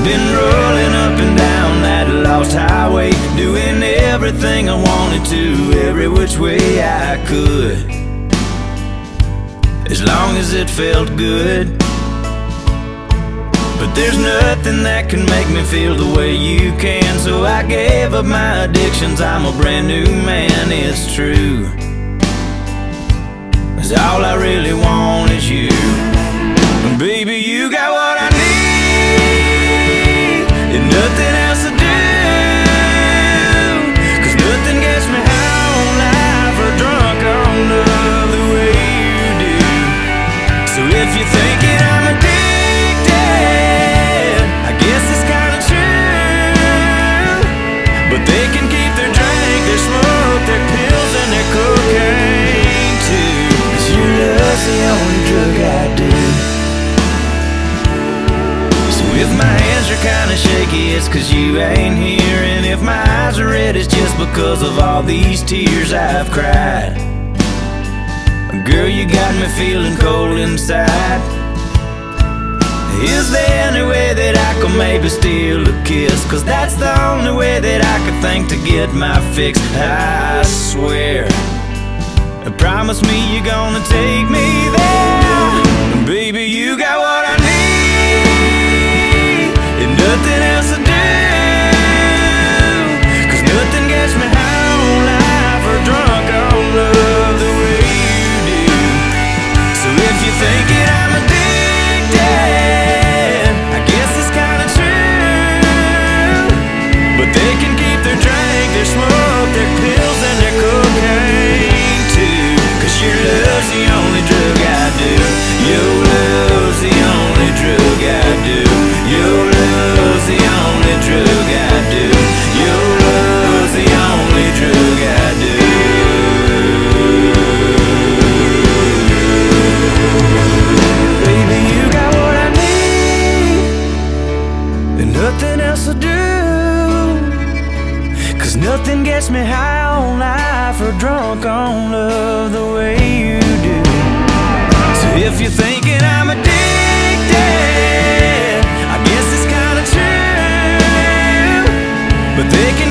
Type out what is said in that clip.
I've been rolling up and down that lost highway Doing everything I wanted to, every which way I could. As long as it felt good. But there's nothing that can make me feel the way you can So I gave up my addictions, I'm a brand new man, it's true. Cause all I really want is you. Kinda shaky, it's cause you ain't here. And if my eyes are red, it's just because of all these tears I've cried. Girl, you got me feeling cold inside. Is there any way that I could maybe steal a kiss? Cause that's the only way that I could think to get my fix. I swear. Promise me you're gonna take me There's nothing else to do. Cause nothing gets me high on life Or drunk on love the way you do. So if you're thinking I'm addicted I guess it's kinda true. But they can